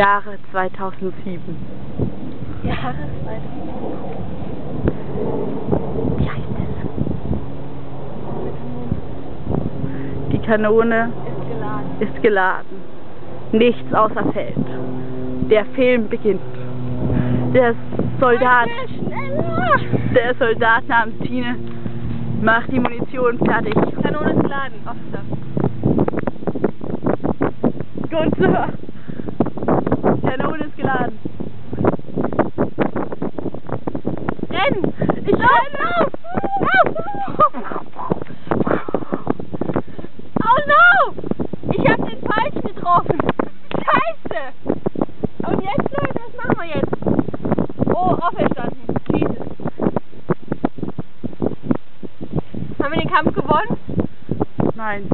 Jahre 2007. Jahre 2007. Wie heißt es? Die Kanone Ist geladen. ist geladen. Nichts außer Feld. Der Film beginnt. Der Soldat, der Soldat namens Tine macht die Munition fertig. Kanone ist geladen. Officer. Gunzer! Kanone ist geladen. Renn! Ich renn! Lauf! Oh no! Ich hab den falsch getroffen. Scheiße! Und jetzt, Leute, was machen wir jetzt? Oh, auferstanden. Jesus. Haben wir den Kampf gewonnen? Nein.